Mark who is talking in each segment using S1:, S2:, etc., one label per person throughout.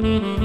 S1: Mm-hmm.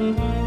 S1: Mm-hmm.